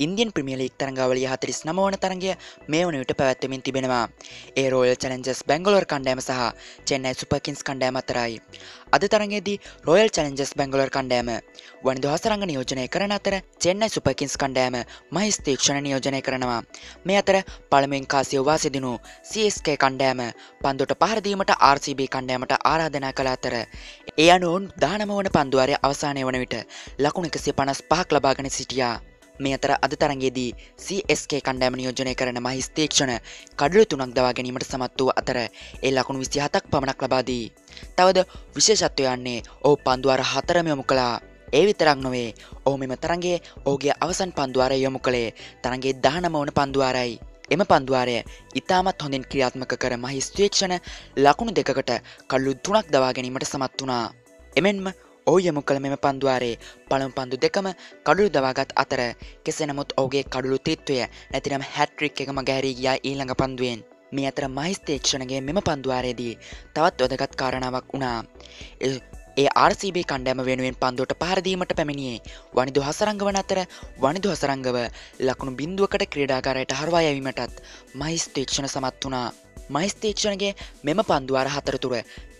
Indian ප්‍රමියලීක් තරංගාවලිය හතරිස් නමවන තරගය මේ වන විට පැවැත්වමින් තිබෙනවා. ඒ රෝයල් චලෙන්ජස් බැංගලෝර් කණ්ඩෑම සහ චෙන්නයි සුපකින්ස් කණ්ඩෑම අතරයි. අද තරගේදී රෝයල් චලෙන්ජස් බැංගලෝර් කණ්ඩෑම වනිදු හසරංග නියෝජනය කරන අතර චෙන්නයි සුපකින්ස් කණ්ඩෑම මහිස්තේක්ෂණ නියෝජනය කරනවා. මේ අතර පළමෙන් කාසියවා සිදිනු CSK කණ්ඩෑම පන්දුට පහරදීමට RCB කණ්ඩෑමට ආරාධනා කළ අතර ඒ අනුවන් දානම වන පන්දුවාරය අවසානය වන විට ලකුණ එකසිය පනස් පහක් ලබාගෙන සිටියා. මේ අතර අද තරගේදී CSK කණ්ඩෑම නියෝජනය කරන මහිස්තේක්ෂණ කඩලු තුනක් දවා ගැනීමට සමත් වූ අතර ඒ ලකුණු විසි හතක් පමණක් ලබාදී. තවද විශේෂත්වය යන්නේ ඕ පන්දුවර හතරම යොමු කලා. ඒ විතරක් නොවේ ඕ මෙම තරගේ ඕගේ අවසන් පන්දුවාරය යොමු කළේ තරගේ දහනම වන පන්දුවාරයි. එම පන්දුවාරය ඉතාමත් හොඳින් ක්‍රියාත්මක කර මහිස්ත්‍රේක්ෂණ ලකුණු දෙකට කල්ලු තුනක් දවා ගැනීමට සමත් වනා. එමෙන්ම ඕ යමු කළ මෙම පන්දුවාරේ පළමු පන්දු දෙකම කඩුළු දවාගත් අතර කෙසෙ නමුත් ඔහුගේ කඩුළු තිත්වය නැතිනම් හැට්‍රික් එකම ගැරී ගියා ඊළඟ පන්දුවෙන් මේ අතර මහිස්තේක්ෂණගේ මෙම පන්දුවාරයේදී තවත් වැදගත් කාරණාවක් වුණා. ඒ RCB කණ්ඩෑම වෙනුවෙන් පන්දුවට පහරදීමට පැමිණියේ වනිදු හසරංග වන අතර වනිදු හසරංගව ලකුණු බින්දුවකට ක්‍රීඩාකාරයට හරවා යැවීමටත් මහිස්තේක්ෂණ සමත් වුණා. මහිස්තේක්ෂණගේ මෙම පන්දුවාර හතරතුර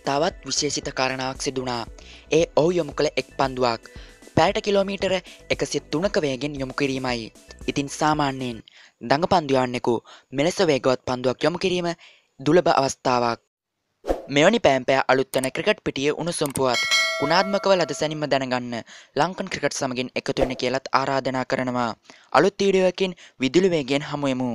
තවත් විශේෂිත කාරණාවක් සිදුනා. ඒ ඔහු යොමු කළ එක් පන්දුවක්. පෑට කිලෝමීටර එකසිත් තුනක වේගෙන් යොමු කිරීමයි. ඉතින් සාමාන්‍යයෙන් දඟ පන්දුවන්නෙකු මෙලෙස වේගවත් පන්දුවක් යොමු කිරීම දුලබ අවස්ථාවක්. මෙවැනි පෑම්පෑ අලුත්තන ක්‍රිකට් පිටිය උණුසුම්පුවත් ගුණාත්මකව ලද සැනින්ම දැනගන්න ලංකන් ක්‍රිකට් සමගින් එකතුවෙන කියලත් ආරාධනා කරනවා. අලුත් වීඩියෝවකින් විදුලි වේගෙන් හමුයමු.